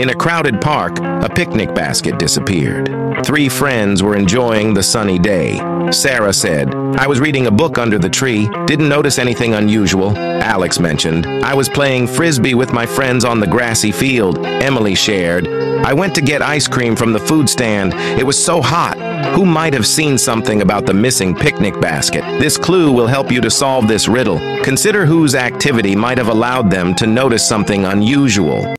In a crowded park, a picnic basket disappeared. Three friends were enjoying the sunny day. Sarah said, I was reading a book under the tree, didn't notice anything unusual. Alex mentioned, I was playing frisbee with my friends on the grassy field. Emily shared, I went to get ice cream from the food stand. It was so hot. Who might have seen something about the missing picnic basket? This clue will help you to solve this riddle. Consider whose activity might have allowed them to notice something unusual.